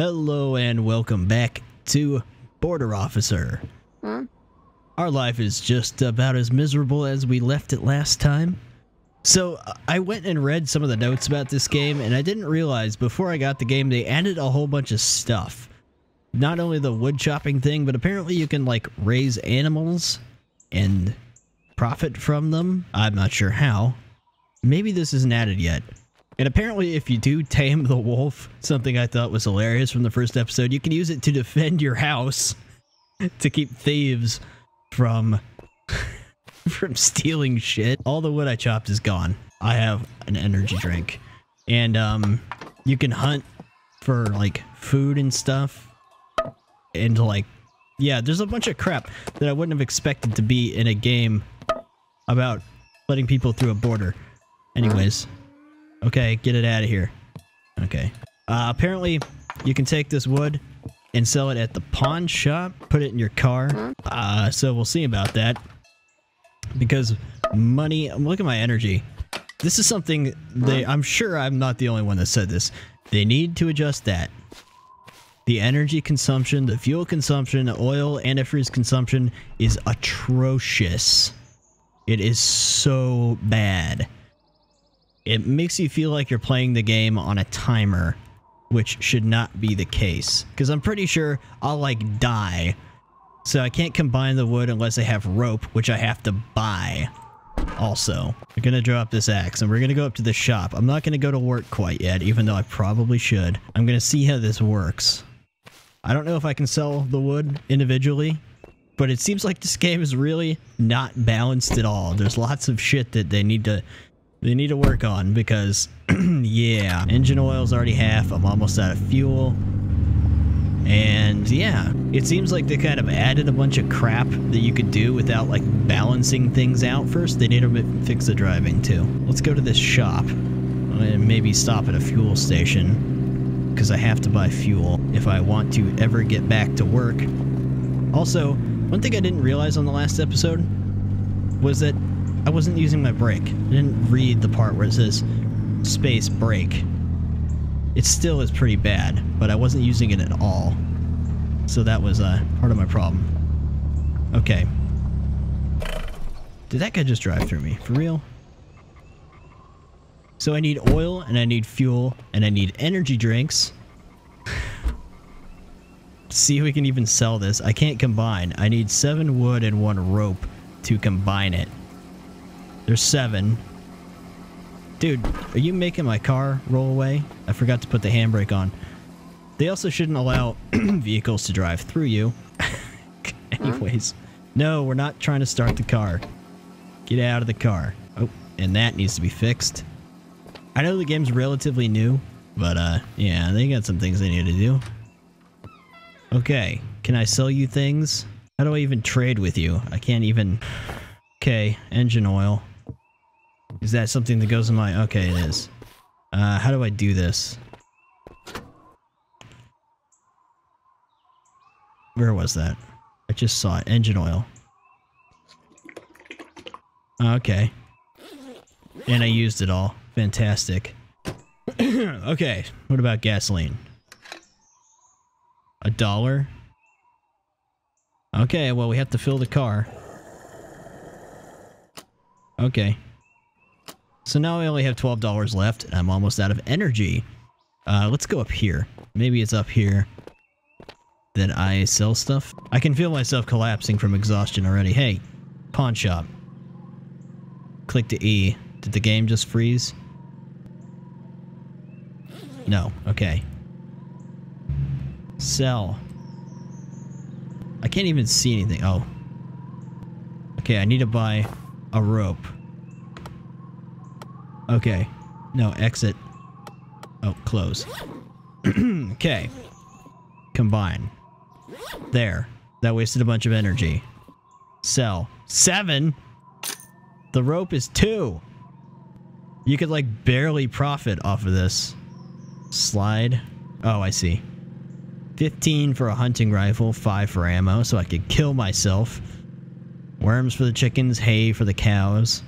Hello and welcome back to Border Officer. Huh? Our life is just about as miserable as we left it last time. So I went and read some of the notes about this game and I didn't realize before I got the game they added a whole bunch of stuff. Not only the wood chopping thing, but apparently you can like raise animals and profit from them. I'm not sure how. Maybe this isn't added yet. And apparently, if you do tame the wolf, something I thought was hilarious from the first episode, you can use it to defend your house to keep thieves from from stealing shit. All the wood I chopped is gone. I have an energy drink. And um you can hunt for like food and stuff. And like yeah, there's a bunch of crap that I wouldn't have expected to be in a game about letting people through a border. Anyways, Okay, get it out of here. Okay. Uh, apparently, you can take this wood and sell it at the pawn shop, put it in your car. Uh, so we'll see about that. Because money, look at my energy. This is something they, I'm sure I'm not the only one that said this. They need to adjust that. The energy consumption, the fuel consumption, the oil, antifreeze consumption is atrocious. It is so bad it makes you feel like you're playing the game on a timer, which should not be the case. Because I'm pretty sure I'll like die. So I can't combine the wood unless I have rope, which I have to buy. Also, we're gonna drop this axe and we're gonna go up to the shop. I'm not gonna go to work quite yet, even though I probably should. I'm gonna see how this works. I don't know if I can sell the wood individually, but it seems like this game is really not balanced at all. There's lots of shit that they need to they need to work on because, yeah, engine oil's already half. I'm almost out of fuel. And yeah, it seems like they kind of added a bunch of crap that you could do without like balancing things out first. They need to fix the driving too. Let's go to this shop and maybe stop at a fuel station because I have to buy fuel if I want to ever get back to work. Also, one thing I didn't realize on the last episode was that I wasn't using my brake. I didn't read the part where it says space brake. It still is pretty bad, but I wasn't using it at all. So that was uh, part of my problem. Okay. Did that guy just drive through me? For real? So I need oil, and I need fuel, and I need energy drinks. See if we can even sell this. I can't combine. I need seven wood and one rope to combine it. There's seven. Dude, are you making my car roll away? I forgot to put the handbrake on. They also shouldn't allow vehicles to drive through you. Anyways. No, we're not trying to start the car. Get out of the car. Oh, and that needs to be fixed. I know the game's relatively new, but uh, yeah, they got some things they need to do. Okay, can I sell you things? How do I even trade with you? I can't even... Okay, engine oil. Is that something that goes in my... Okay, it is. Uh, how do I do this? Where was that? I just saw it. Engine oil. Okay. And I used it all. Fantastic. okay, what about gasoline? A dollar? Okay, well we have to fill the car. Okay. So now I only have $12 left, and I'm almost out of energy. Uh, let's go up here. Maybe it's up here that I sell stuff. I can feel myself collapsing from exhaustion already. Hey, pawn shop. Click to E. Did the game just freeze? No. Okay. Sell. I can't even see anything. Oh. Okay, I need to buy a rope. Okay. No, exit. Oh, close. okay. Combine. There. That wasted a bunch of energy. Sell. Seven? The rope is two. You could like barely profit off of this. Slide. Oh, I see. 15 for a hunting rifle, 5 for ammo, so I could kill myself. Worms for the chickens, hay for the cows.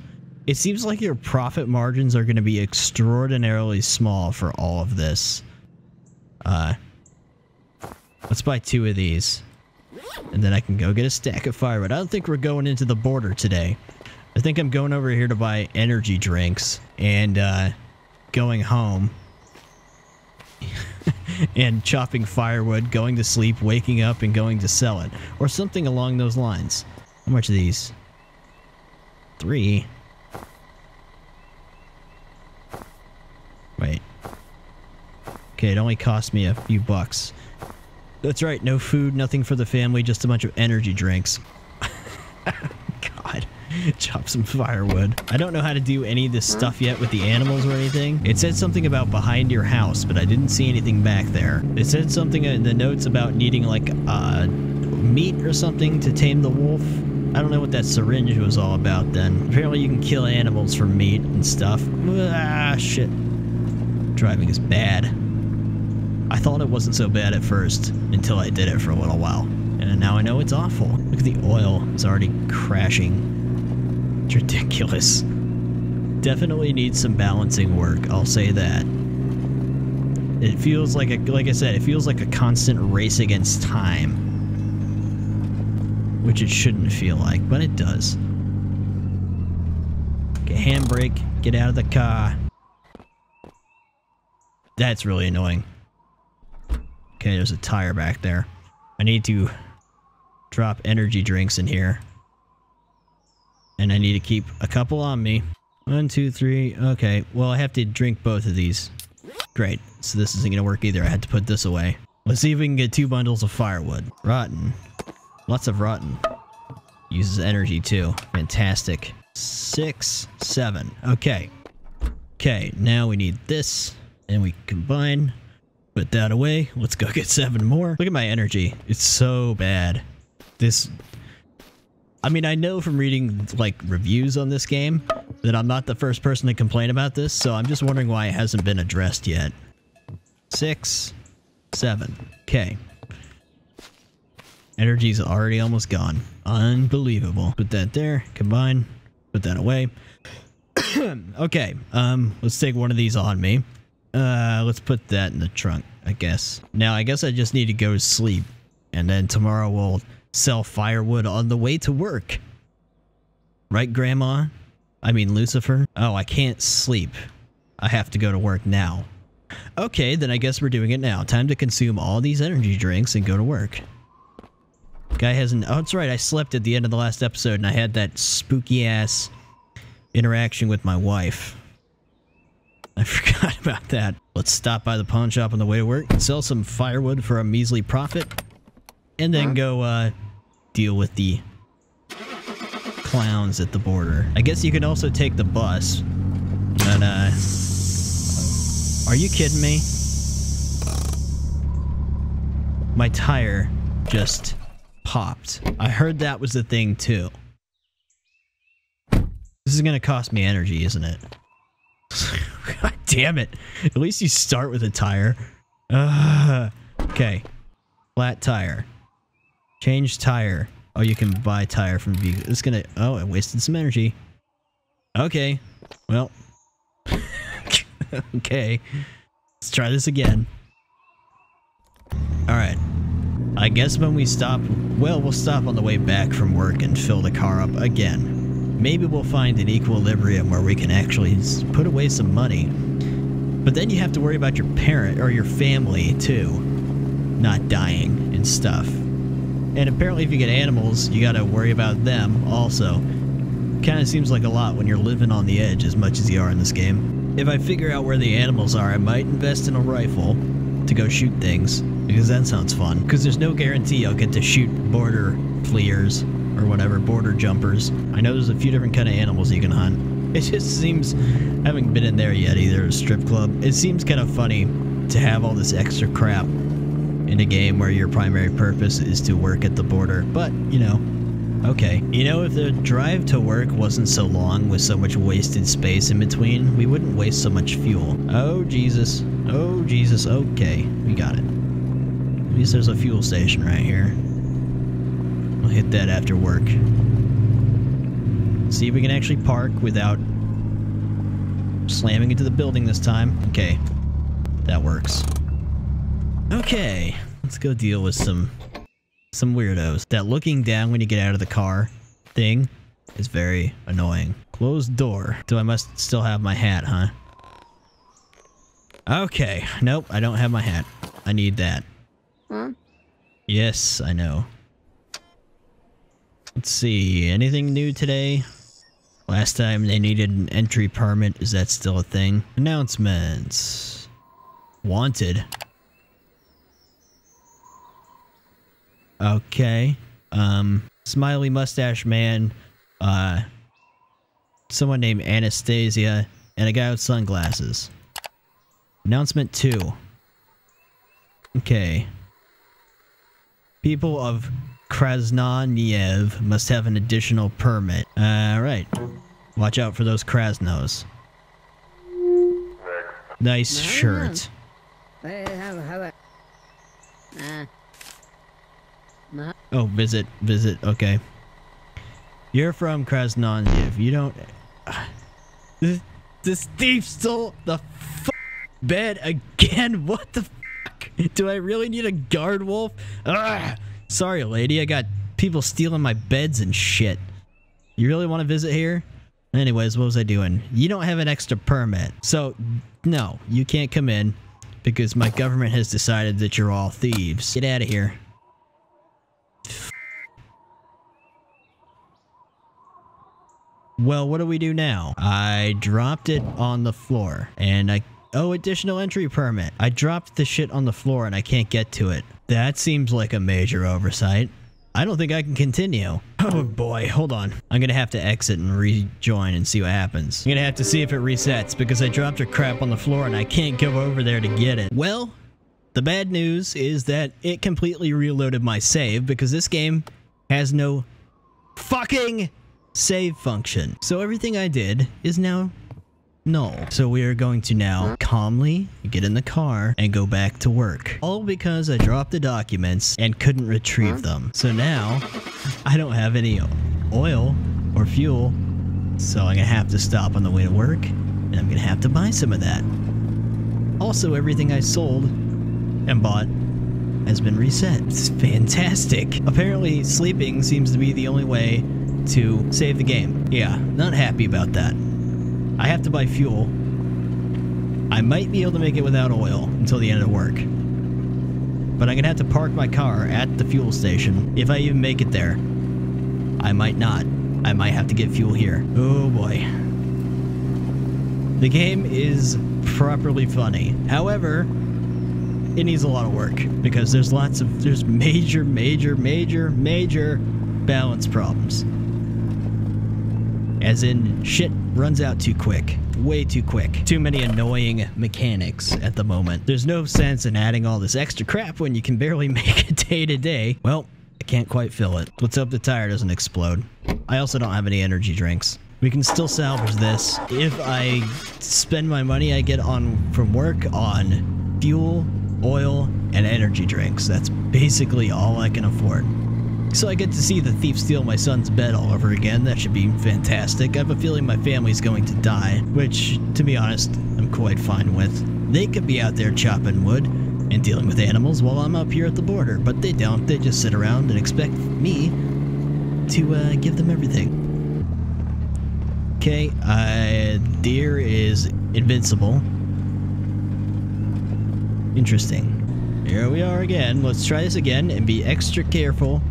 It seems like your profit margins are going to be extraordinarily small for all of this. Uh, Let's buy two of these. And then I can go get a stack of firewood. I don't think we're going into the border today. I think I'm going over here to buy energy drinks and uh, going home and chopping firewood, going to sleep, waking up, and going to sell it. Or something along those lines. How much are these? Three. Wait. Okay, it only cost me a few bucks. That's right, no food, nothing for the family, just a bunch of energy drinks. God. Chop some firewood. I don't know how to do any of this stuff yet with the animals or anything. It said something about behind your house, but I didn't see anything back there. It said something in the notes about needing like uh, meat or something to tame the wolf. I don't know what that syringe was all about then. Apparently you can kill animals for meat and stuff. Ah, shit. Driving is bad. I thought it wasn't so bad at first until I did it for a little while. And now I know it's awful. Look at the oil. It's already crashing. It's ridiculous. Definitely needs some balancing work, I'll say that. It feels like a, like I said, it feels like a constant race against time. Which it shouldn't feel like, but it does. Okay, handbrake, get out of the car. That's really annoying. Okay, there's a tire back there. I need to drop energy drinks in here. And I need to keep a couple on me. One, two, three. Okay, well, I have to drink both of these. Great. So this isn't going to work either. I had to put this away. Let's see if we can get two bundles of firewood. Rotten. Lots of rotten. Uses energy too. Fantastic. Six, seven. Okay. Okay, now we need this. And we combine. Put that away. Let's go get seven more. Look at my energy. It's so bad. This I mean, I know from reading like reviews on this game that I'm not the first person to complain about this, so I'm just wondering why it hasn't been addressed yet. Six, seven. Okay. Energy's already almost gone. Unbelievable. Put that there. Combine. Put that away. okay. Um, let's take one of these on me. Uh, let's put that in the trunk, I guess. Now, I guess I just need to go to sleep. And then tomorrow we'll sell firewood on the way to work. Right, Grandma? I mean, Lucifer? Oh, I can't sleep. I have to go to work now. Okay, then I guess we're doing it now. Time to consume all these energy drinks and go to work. Guy hasn't... Oh, that's right. I slept at the end of the last episode and I had that spooky-ass interaction with my wife. I forgot about that. Let's stop by the pawn shop on the way to work. Sell some firewood for a measly profit. And then go, uh, deal with the clowns at the border. I guess you can also take the bus. But, uh... Are you kidding me? My tire just popped. I heard that was the thing, too. This is gonna cost me energy, isn't it? God damn it. At least you start with a tire. Uh, okay. Flat tire. Change tire. Oh, you can buy tire from vehicle. It's gonna... Oh, I wasted some energy. Okay. Well. okay. Let's try this again. Alright. I guess when we stop... Well, we'll stop on the way back from work and fill the car up again. Maybe we'll find an equilibrium where we can actually put away some money. But then you have to worry about your parent or your family, too. Not dying and stuff. And apparently if you get animals, you gotta worry about them also. Kinda seems like a lot when you're living on the edge as much as you are in this game. If I figure out where the animals are, I might invest in a rifle to go shoot things, because that sounds fun. Because there's no guarantee I'll get to shoot border fleers, or whatever, border jumpers. I know there's a few different kind of animals you can hunt. It just seems, having been in there yet either, a strip club, it seems kind of funny to have all this extra crap in a game where your primary purpose is to work at the border. But, you know, okay. You know, if the drive to work wasn't so long with so much wasted space in between, we wouldn't waste so much fuel. Oh, Jesus. Oh, Jesus. Okay, we got it. At least there's a fuel station right here. We'll hit that after work. See if we can actually park without slamming into the building this time. Okay, that works. Okay, Let's go deal with some some weirdos. That looking down when you get out of the car thing is very annoying. Closed door. So I must still have my hat, huh? Okay. Nope, I don't have my hat. I need that. Huh? Yes, I know. Let's see. Anything new today? Last time they needed an entry permit. Is that still a thing? Announcements. Wanted. Okay. Um, smiley mustache man, uh, someone named Anastasia, and a guy with sunglasses. Announcement 2. Okay. People of Krasnoniev must have an additional permit. Alright. Watch out for those Krasnos. Nice mm-hmm. shirt. They have have a. Nah. Nah. Oh, visit, visit, okay. You're from Krasnoniev. You don't... This, this thief stole the f bed again? What the fuck? Do I really need a guard wolf? Ugh. Sorry, lady. I got people stealing my beds and shit. You really want to visit here? Anyways, what was I doing? You don't have an extra permit. So, no, you can't come in because my government has decided that you're all thieves. Get out of here. Well, what do we do now? I dropped it on the floor and I... Oh, additional entry permit. I dropped the shit on the floor and I can't get to it. That seems like a major oversight. I don't think I can continue. Oh boy, hold on. I'm gonna have to exit and rejoin and see what happens. I'm gonna have to see if it resets because I dropped a crap on the floor and I can't go over there to get it. Well, the bad news is that it completely reloaded my save because this game has no fucking save function. So everything I did is now null. So we are going to now calmly get in the car and go back to work. All because I dropped the documents and couldn't retrieve them. So now I don't have any oil or fuel. So I'm gonna have to stop on the way to work and I'm gonna have to buy some of that. Also, everything I sold and bought has been reset. It's fantastic. Apparently, sleeping seems to be the only way to save the game. Yeah, not happy about that. I have to buy fuel. I might be able to make it without oil until the end of work. But I'm gonna have to park my car at the fuel station if I even make it there. I might not. I might have to get fuel here. Oh boy. The game is properly funny. However, it needs a lot of work because there's lots of there's major major major major balance problems as in shit runs out too quick way too quick. Too many annoying mechanics at the moment. There's no sense in adding all this extra crap when you can barely make it day to day. Well i can't quite fill it. Let's hope the tire doesn't explode. I also don't have any energy drinks. We can still salvage this. If i spend my money i get on from work on fuel oil, and energy drinks. That's basically all I can afford. So I get to see the thief steal my son's bed all over again. That should be fantastic. I have a feeling my family's going to die, which, to be honest, I'm quite fine with. They could be out there chopping wood and dealing with animals while I'm up here at the border, but they don't. They just sit around and expect me to uh, give them everything. Okay, uh, deer is invincible. Interesting. Here we are again. Let's try this again and be extra careful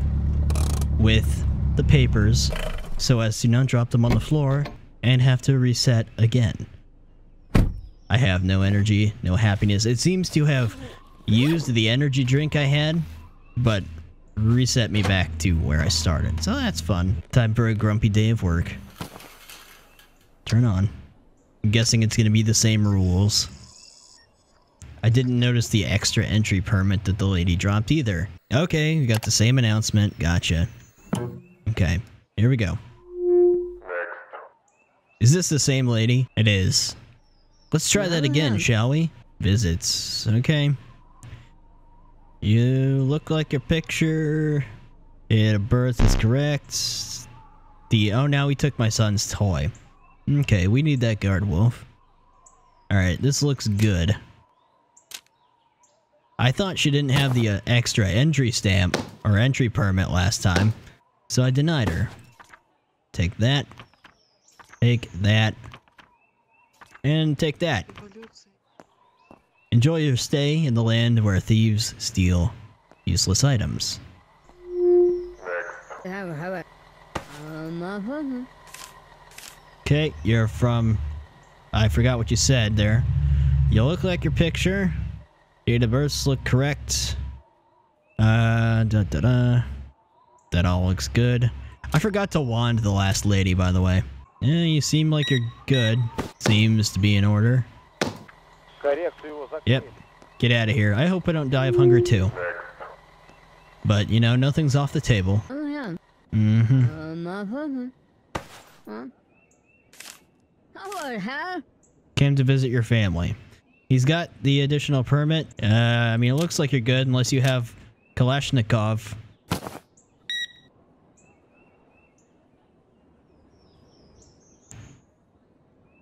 with the papers so as to not drop them on the floor and have to reset again. I have no energy, no happiness. It seems to have used the energy drink I had, but reset me back to where I started. So that's fun. Time for a grumpy day of work. Turn on. I'm guessing it's going to be the same rules. I didn't notice the extra entry permit that the lady dropped either. Okay, we got the same announcement. Gotcha. Okay, here we go. Is this the same lady? It is. Let's try that again, shall we? Visits. Okay. You look like your picture. Date of birth is correct. The oh now he took my son's toy. Okay, we need that guard wolf. Alright, this looks good. I thought she didn't have the uh, extra entry stamp or entry permit last time, so I denied her. Take that. Take that. And take that. Enjoy your stay in the land where thieves steal useless items. Okay, you're from. I forgot what you said there. You look like your picture. Date of look correct. Uh, da da da. That all looks good. I forgot to wand the last lady, by the way. Yeah, you seem like you're good. Seems to be in order. Yep. Get out of here. I hope I don't die of hunger too. But, you know, nothing's off the table. oh yeah. Mm-hmm. Huh? Came to visit your family. He's got the additional permit. Uh, I mean, it looks like you're good unless you have Kalashnikov.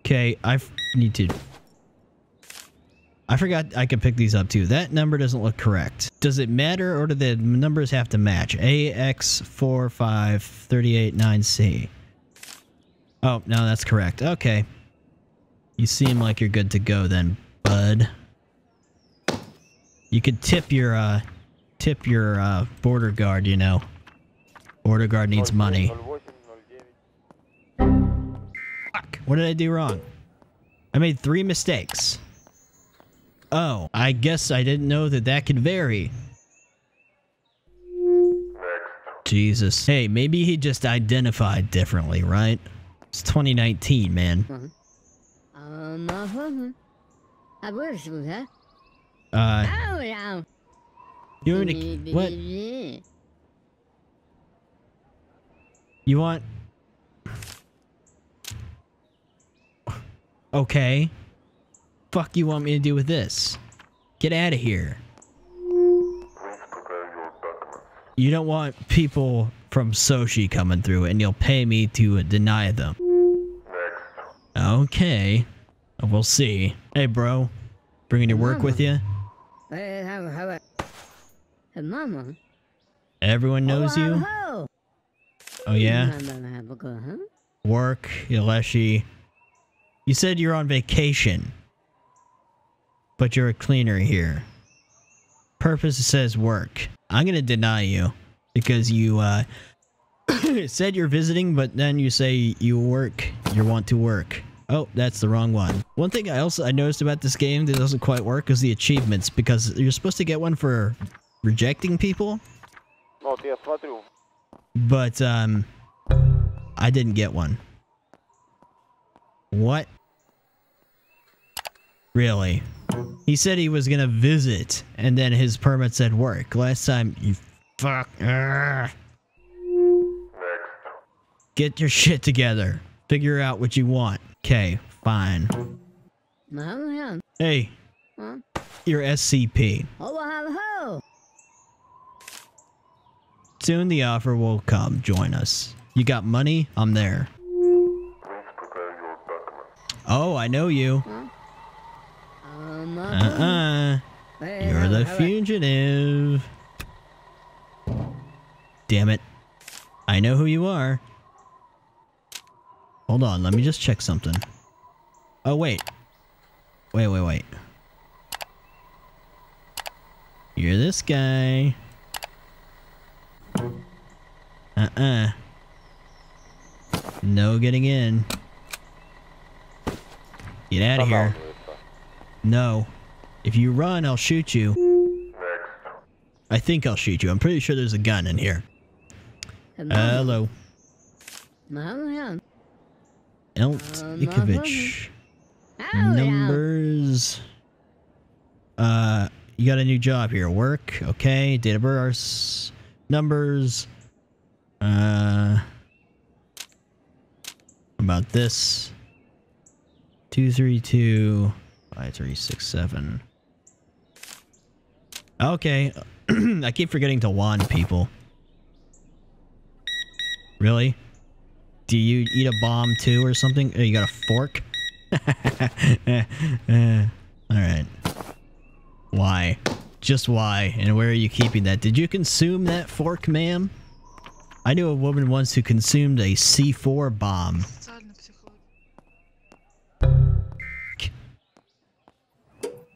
Okay, I need to... I forgot I could pick these up too. That number doesn't look correct. Does it matter or do the numbers have to match? AX45389C. Oh, no, that's correct. Okay. You seem like you're good to go then, bud. You could tip your, uh, tip your, uh, border guard, you know. Border guard needs money. What did I do wrong? I made three mistakes. Oh, I guess I didn't know that that could vary. Jesus. Hey, maybe he just identified differently, right? It's 2019, man. Uh, you want me to, what? You want? Okay. Fuck you want me to do with this? Get out of here. You don't want people from Sochi coming through and you'll pay me to deny them. Okay. We'll see. Hey, bro. Bringing your work with you? Hey, have a, have a. Mama. Everyone knows you? Oh, yeah? Mama, have a? Work, Yaleshi. You said you're on vacation, but you're a cleaner here. Purpose says work. I'm going to deny you because you uh, said you're visiting, but then you say you work, you want to work. Oh, that's the wrong one. One thing I also I noticed about this game that doesn't quite work is the achievements because you're supposed to get one for rejecting people. But um I didn't get one. What? Really? He said he was gonna visit, and then his permit said work. Last time, you fuck. Ugh. Get your shit together. Figure out what you want. Okay, fine. Hey, Huh? you're SCP. Oh. Soon the offer will come. Join us. You got money? I'm there. Oh, I know you. Um, uh, uh-uh. You're the fugitive. Damn it. I know who you are. Hold on, let me just check something. Oh, wait. Wait, wait, wait. You're this guy. Uh-uh. No getting in. Get out of here. No. If you run, I'll shoot you. I think I'll shoot you. I'm pretty sure there's a gun in here. Hey, mama. Hello. Mama. Elt Ikovich. Numbers. Uh, you got a new job here. Work. Okay. Date of birth. Numbers. Uh. About this. Two three two five three six seven. Okay. I keep forgetting to wand people. Really? Do you eat a bomb too or something? Oh, you got a fork? Uh, Alright. Why? Just why? And where are you keeping that? Did you consume that fork, ma'am? I knew a woman once who consumed a C4 bomb.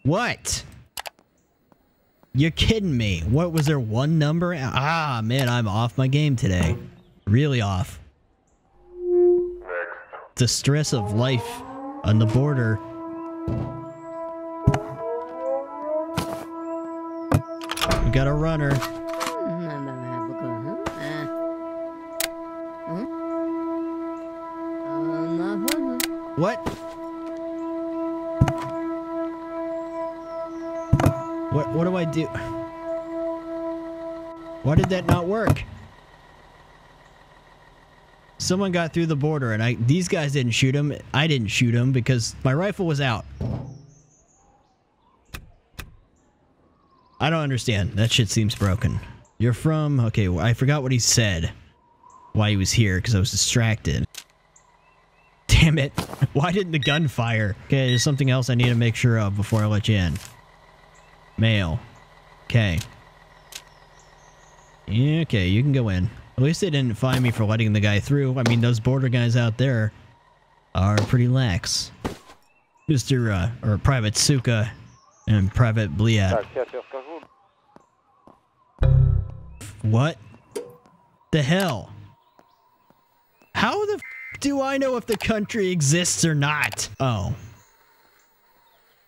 What? You're kidding me. What was there one number? Ah, man, I'm off my game today. Really off. The stress of life on the border. We got a runner. What? What what do I do? Why did that not work? Someone got through the border and I these guys didn't shoot him. I didn't shoot him because my rifle was out. I don't understand. That shit seems broken. You're from okay, well, I forgot what he said. Why he was here because I was distracted. Damn it. Why didn't the gun fire? Okay, there's something else I need to make sure of before I let you in. Male. Okay. Okay, you can go in. At least they didn't find me for letting the guy through. I mean, those border guys out there are pretty lax. Mr. Uh, or Private Suka and Private Bliat. What the hell? How the do I know if the country exists or not? Oh.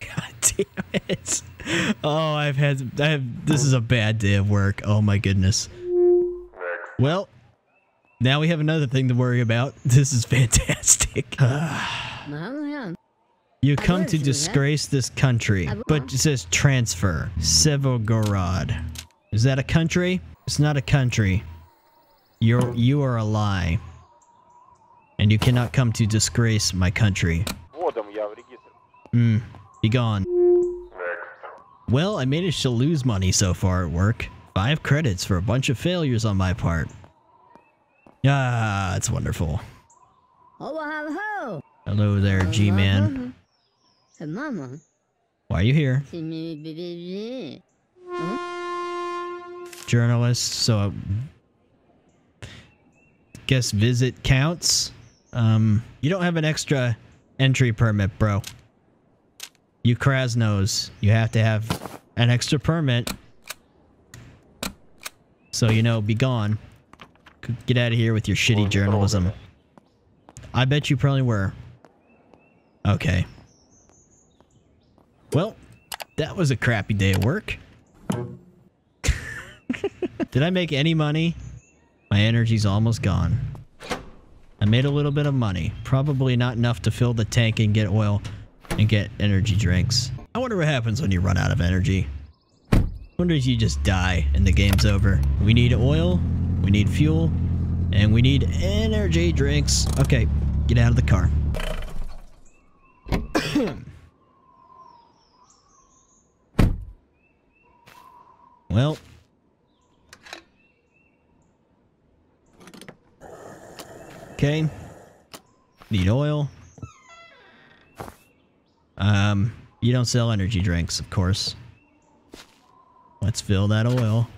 God damn it. oh, I've had I have, this is a bad day of work. Oh my goodness. Well, now we have another thing to worry about. This is fantastic. you come to disgrace this country, but it says transfer. Sevogorod. Is that a country? It's not a country. You're you are a lie. And you cannot come to disgrace my country. Mm. Be gone. Well, I managed to lose money so far at work. Five credits for a bunch of failures on my part. Ah, it's wonderful. Hello there, G-Man. Why are you here? Journalist, so I guess visit counts. Um, you don't have an extra entry permit, bro. You Krasnos, you have to have an extra permit. So, you know, be gone. Get out of here with your shitty journalism. I bet you probably were. Okay. Well, that was a crappy day at work. Did I make any money? My energy's almost gone. I made a little bit of money. Probably not enough to fill the tank and get oil and get energy drinks. I wonder what happens when you run out of energy. I wonder if you just die and the game's over. We need oil, we need fuel, and we need energy drinks. Okay, get out of the car. well. Okay. Need oil. Um, you don't sell energy drinks, of course. Let's fill that oil.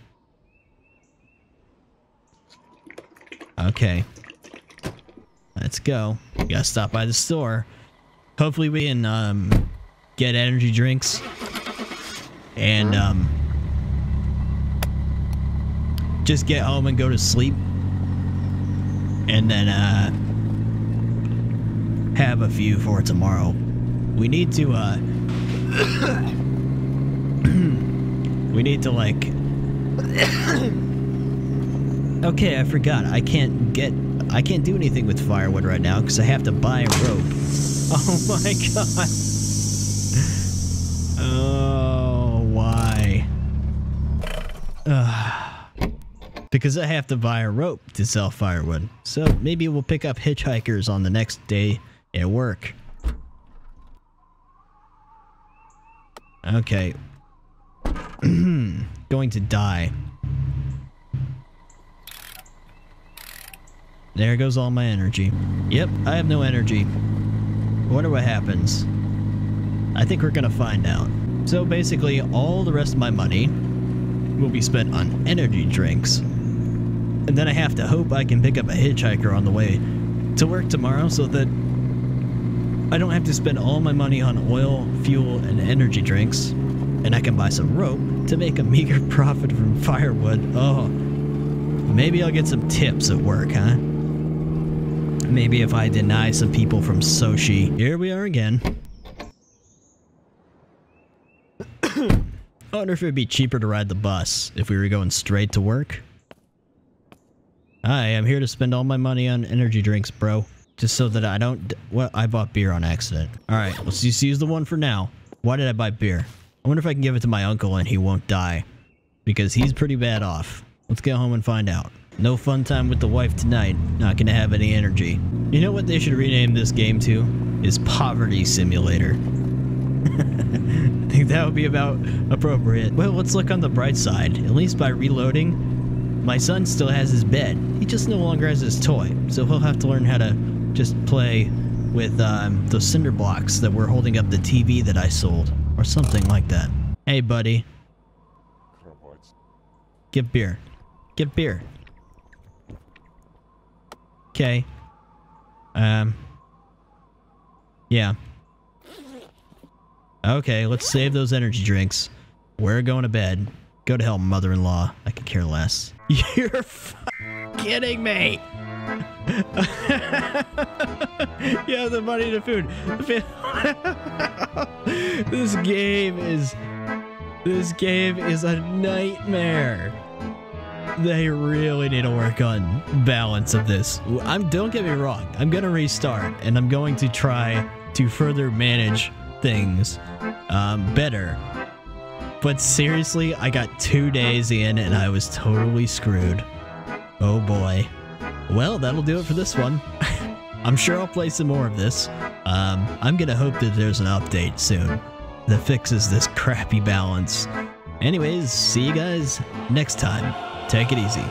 Okay. Let's go. We gotta stop by the store. Hopefully we can, um, get energy drinks. And, um, just get home and go to sleep. And then, uh, have a few for tomorrow. We need to, uh, we need to, like, okay, I forgot. I can't get, I can't do anything with firewood right now because I have to buy a rope. Oh my god. Oh, why? Ugh. because I have to buy a rope to sell firewood. So maybe we'll pick up hitchhikers on the next day at work. Okay. Going to die. There goes all my energy. Yep, I have no energy. I wonder what happens. I think we're gonna find out. So basically, all the rest of my money will be spent on energy drinks. And then I have to hope I can pick up a hitchhiker on the way to work tomorrow so that I don't have to spend all my money on oil, fuel, and energy drinks. And I can buy some rope to make a meager profit from firewood. Oh, maybe I'll get some tips at work, huh? Maybe if I deny some people from Sochi. Here we are again. I wonder if it would be cheaper to ride the bus if we were going straight to work. Hi, I'm here to spend all my money on energy drinks, bro. Just so that I don't... Well, I bought beer on accident. Alright, let's just use the one for now. Why did I buy beer? I wonder if I can give it to my uncle and he won't die. Because he's pretty bad off. Let's get home and find out. No fun time with the wife tonight. Not gonna have any energy. You know what they should rename this game to? Is Poverty Simulator. I think that would be about appropriate. Well, let's look on the bright side. At least by reloading, my son still has his bed. He just no longer has his toy, so he'll have to learn how to just play with um, those cinder blocks that were holding up the TV that I sold, or something like that. Hey, buddy. Get beer. Get beer. Okay. Um. Yeah. Okay, let's save those energy drinks. We're going to bed. Go to hell, mother-in-law. I could care less. You're kidding me. you have the money to food. this game is this game is a nightmare. They really need to work on balance of this. I'm don't get me wrong. I'm to restart and I'm going to try to further manage things um, better. But seriously, I got two days in and I was totally screwed. Oh boy. Well, that'll do it for this one. I'm sure I'll play some more of this. Um, I'm gonna hope that there's an update soon that fixes this crappy balance. Anyways, see you guys next time. Take it easy.